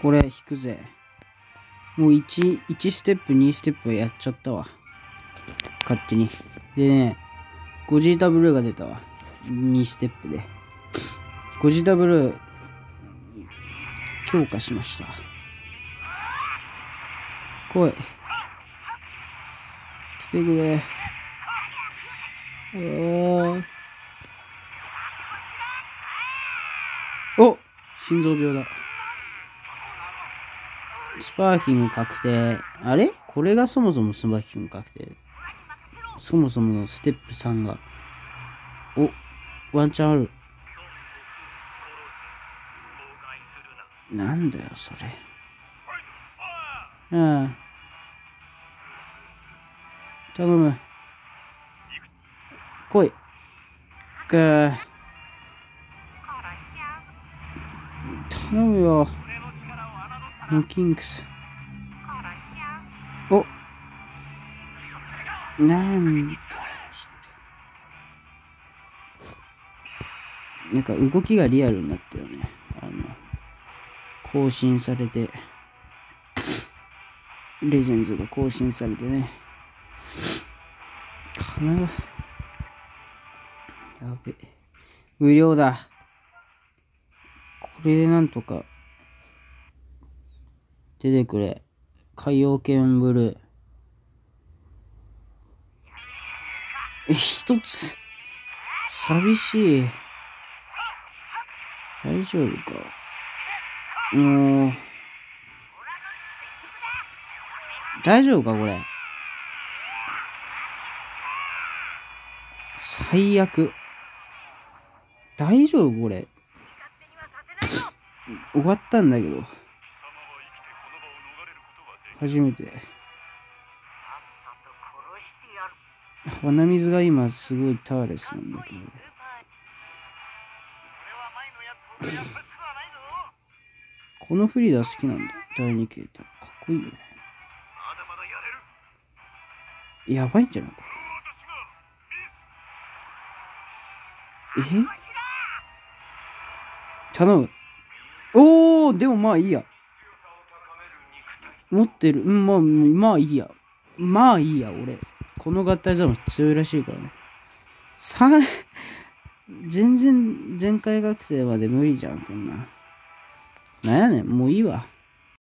これ引くぜ。もう1、1ステップ、2ステップやっちゃったわ。勝手に。でね、ゴジータブルーが出たわ。2ステップで。ゴジータブルー、強化しました。来い。来てくれ。うーお心臓病だ。スパーキング確定。あれ？これがそもそもスパーキング確定。そもそものステップ3が。お、ワンチャンある。なんだよ、それ。うん。頼む。来い。くー。頼むよ。モキンクス。おなんだ。なんか動きがリアルになったよね。あの、更新されて、レジェンズが更新されてね。鼻が、やべ。無料だ。これでなんとか、出てくれ。海洋犬ブルー。一つ、寂しい。大丈夫か。もう、大丈夫かこれ。最悪。大丈夫これ。終わったんだけど。初めて。鼻水が今すごいターレスなんだけど。このフリーダ好きなんだ。第2形態。かっこいいよね。やばいんじゃない？か。え？頼む。おー、でもまあいいや。持ってる。うん、まあ、まあいいや。まあいいや、俺。この合体ザム強いらしいからね。三、全然前回学生まで無理じゃん、こんな。なんやねん、もういいわ。